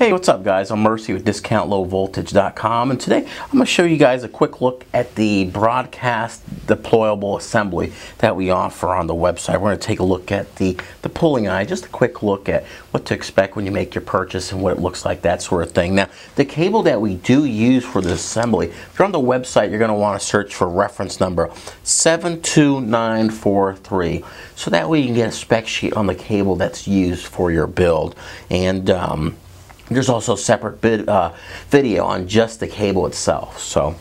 Hey, what's up guys? I'm Mercy with DiscountLowVoltage.com and today I'm going to show you guys a quick look at the broadcast deployable assembly that we offer on the website. We're going to take a look at the, the pulling eye, just a quick look at what to expect when you make your purchase and what it looks like, that sort of thing. Now, the cable that we do use for the assembly, if you're on the website, you're going to want to search for reference number 72943 so that way you can get a spec sheet on the cable that's used for your build. And um, there's also a separate bit, uh, video on just the cable itself. So,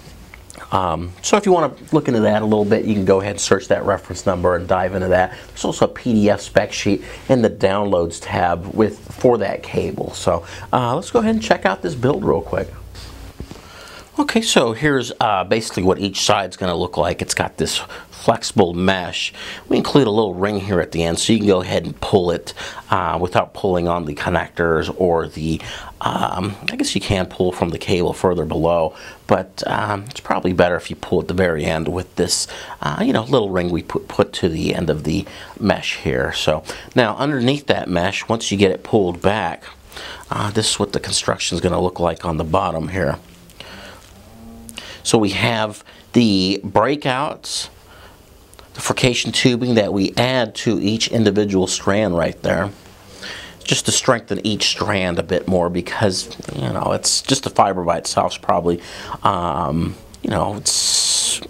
um, so if you want to look into that a little bit, you can go ahead and search that reference number and dive into that. There's also a PDF spec sheet in the downloads tab with for that cable. So uh, let's go ahead and check out this build real quick. Okay, so here's uh, basically what each side's going to look like. It's got this flexible mesh. We include a little ring here at the end so you can go ahead and pull it uh, without pulling on the connectors or the, um, I guess you can pull from the cable further below, but um, it's probably better if you pull at the very end with this, uh, you know, little ring we put, put to the end of the mesh here. So now underneath that mesh, once you get it pulled back, uh, this is what the construction is going to look like on the bottom here. So we have the breakouts, the furcation tubing that we add to each individual strand right there just to strengthen each strand a bit more because you know it's just the fiber by itself is probably um, you know it's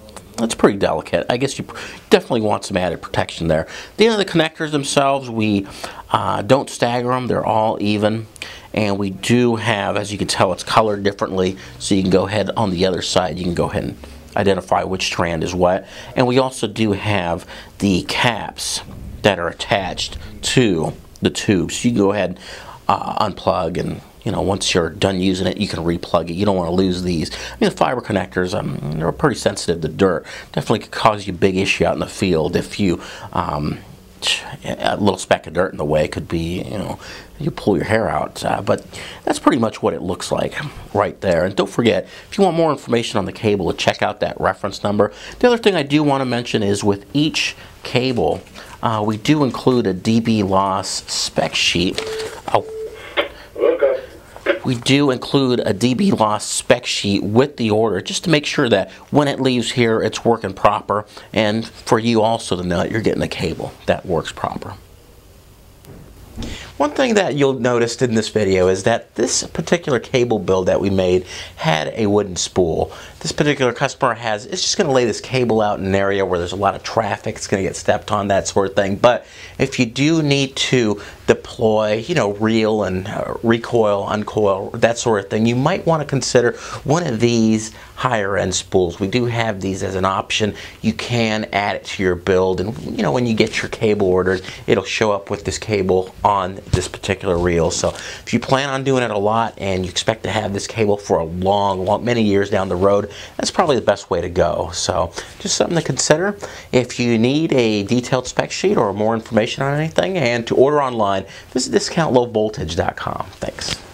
it's pretty delicate. I guess you definitely want some added protection there. The end of the connectors themselves we uh, don't stagger them they're all even and we do have as you can tell it's colored differently. So you can go ahead on the other side you can go ahead and identify which strand is what. And we also do have the caps that are attached to the tube. So you can go ahead uh, unplug and you know once you're done using it you can replug it. You don't want to lose these. I mean the fiber connectors um, they're pretty sensitive to dirt. Definitely could cause you a big issue out in the field if you um, a little speck of dirt in the way could be, you know, you pull your hair out. Uh, but that's pretty much what it looks like right there. And don't forget, if you want more information on the cable, to check out that reference number. The other thing I do want to mention is with each cable, uh, we do include a dB loss spec sheet. We do include a dB loss spec sheet with the order just to make sure that when it leaves here it's working proper and for you also to know that you're getting a cable that works proper. One thing that you'll notice in this video is that this particular cable build that we made had a wooden spool. This particular customer has, it's just going to lay this cable out in an area where there's a lot of traffic, it's going to get stepped on, that sort of thing. But if you do need to deploy, you know, reel and uh, recoil, uncoil, that sort of thing, you might want to consider one of these higher end spools. We do have these as an option. You can add it to your build and you know when you get your cable ordered it'll show up with this cable on this particular reel. So if you plan on doing it a lot and you expect to have this cable for a long, long many years down the road, that's probably the best way to go. So just something to consider. If you need a detailed spec sheet or more information on anything and to order online, visit discountlowvoltage.com. Thanks.